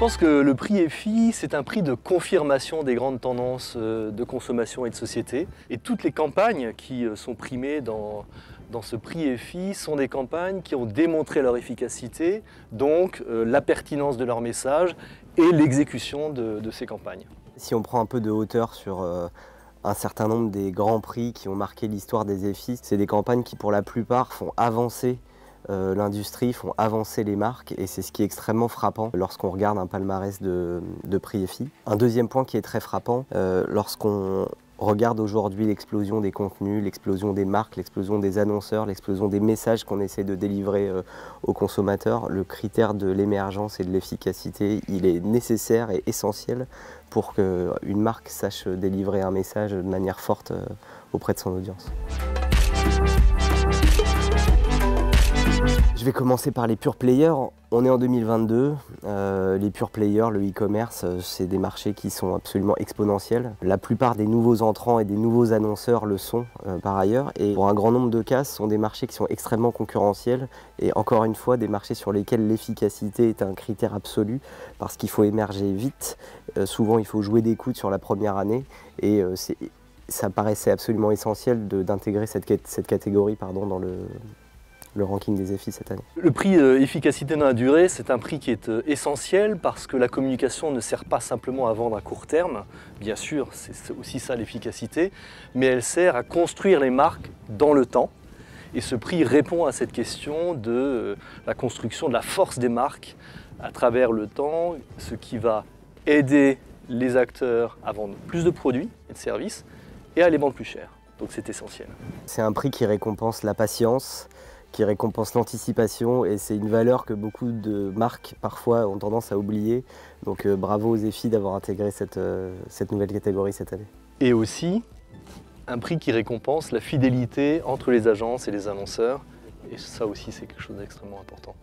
pense que le prix EFI, c'est un prix de confirmation des grandes tendances euh, de consommation et de société. Et toutes les campagnes qui euh, sont primées dans, ce prix EFI sont des campagnes qui ont démontré leur efficacité, donc euh, la pertinence de leur message et l'exécution de, de, ces campagnes. Si on prend un peu de hauteur sur un certain nombre des grands prix qui ont marqué l'histoire des EFI, c'est des campagnes qui pour la plupart font avancer euh, l'industrie, font avancer les marques et c'est ce qui est extrêmement frappant lorsqu'on regarde un palmarès de, prix EFI. Un deuxième point qui est très frappant, euh, lorsqu'on regarde aujourd'hui l'explosion des contenus, l'explosion des marques, l'explosion des annonceurs, l'explosion des messages qu'on essaie de délivrer euh, aux consommateurs, le critère de l'émergence et de l'efficacité, il est nécessaire et essentiel pour qu'une marque sache délivrer un message de manière forte auprès de son audience. Je vais commencer par les pure players. On est en 2022. Euh, les pure players, le e-commerce, euh, c'est des marchés qui sont absolument exponentiels. La plupart des nouveaux entrants et des nouveaux annonceurs le sont euh, par ailleurs. Et pour un grand nombre de cas, ce sont des marchés qui sont extrêmement concurrentiels. Et encore une fois, des marchés sur lesquels l'efficacité est un critère absolu parce qu'il faut émerger vite. souvent, il faut jouer des coudes sur la première année. Et ça paraissait absolument essentiel d'intégrer cette, cette, catégorie pardon, dans le, le ranking des EFI cette année. Le prix euh, efficacité dans la durée, c'est un prix qui est euh, essentiel parce que la communication ne sert pas simplement à vendre à court terme, bien sûr, c'est aussi ça l'efficacité, mais elle sert à construire les marques dans le temps. Et ce prix répond à cette question de euh, la construction de la force des marques à travers le temps, ce qui va aider les acteurs à vendre plus de produits et de services et à les vendre plus cher. Donc c'est essentiel. C'est un prix qui récompense la patience, qui récompense l'anticipation et c'est une valeur que beaucoup de marques parfois ont tendance à oublier. Donc euh, bravo aux EFI d'avoir intégré cette, euh, cette nouvelle catégorie cette année. Et aussi un prix qui récompense la fidélité entre les agences et les annonceurs et ça aussi c'est quelque chose d'extrêmement important.